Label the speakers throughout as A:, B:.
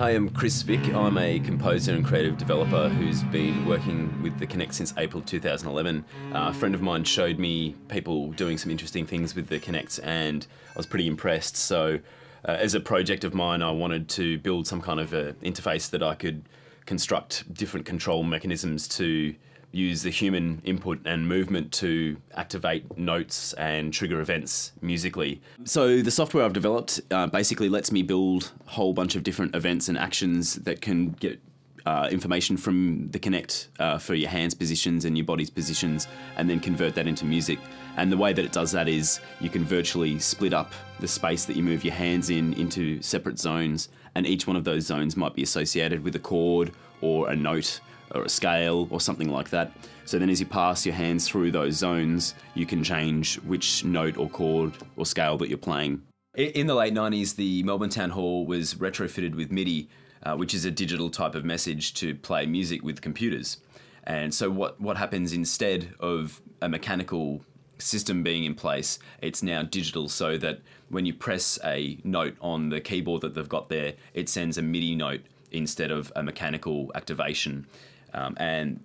A: Hi, I'm Chris Vik. I'm a composer and creative developer who's been working with the Kinect since April 2011. Uh, a friend of mine showed me people doing some interesting things with the Kinect and I was pretty impressed. So uh, as a project of mine, I wanted to build some kind of interface that I could construct different control mechanisms to use the human input and movement to activate notes and trigger events musically. So the software I've developed uh, basically lets me build a whole bunch of different events and actions that can get uh, information from the Kinect uh, for your hands positions and your body's positions and then convert that into music. And the way that it does that is you can virtually split up the space that you move your hands in into separate zones and each one of those zones might be associated with a chord or a note or a scale or something like that. So then as you pass your hands through those zones, you can change which note or chord or scale that you're playing. In the late 90s, the Melbourne Town Hall was retrofitted with MIDI, uh, which is a digital type of message to play music with computers. And so what, what happens instead of a mechanical system being in place, it's now digital so that when you press a note on the keyboard that they've got there, it sends a MIDI note instead of a mechanical activation. Um, and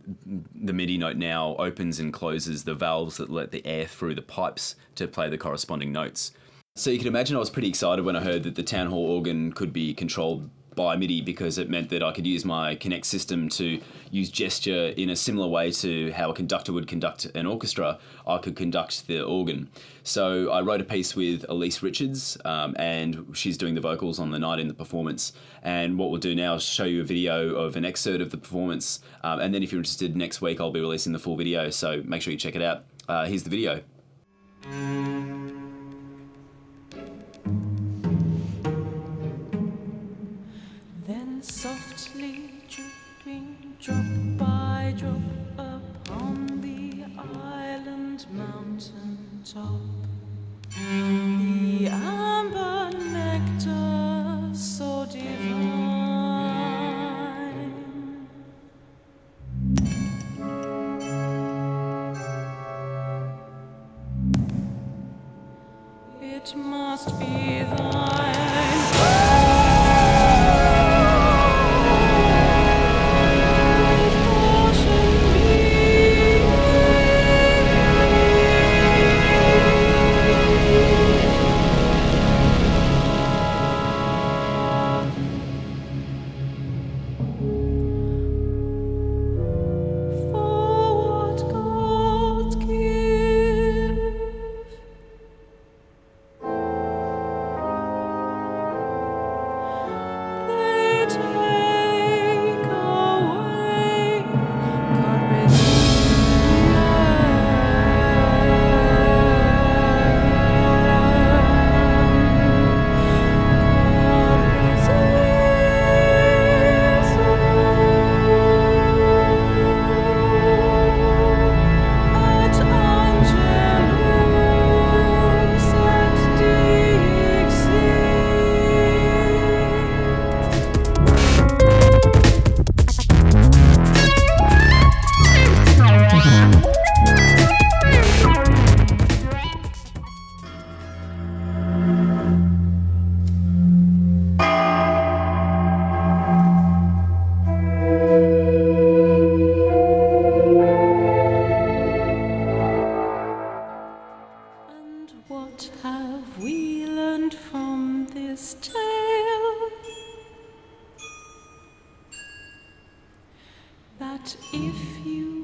A: the MIDI note now opens and closes the valves that let the air through the pipes to play the corresponding notes. So you can imagine I was pretty excited when I heard that the town hall organ could be controlled by MIDI because it meant that I could use my Kinect system to use gesture in a similar way to how a conductor would conduct an orchestra. I could conduct the organ. So I wrote a piece with Elise Richards, um, and she's doing the vocals on the night in the performance. And what we'll do now is show you a video of an excerpt of the performance. Um, and then if you're interested, next week I'll be releasing the full video. So make sure you check it out. Uh, here's the video.
B: Softly dripping drop by drop upon the island mountain top. The amber nectar so divine. It must be thine. What have we learned from this tale? That if you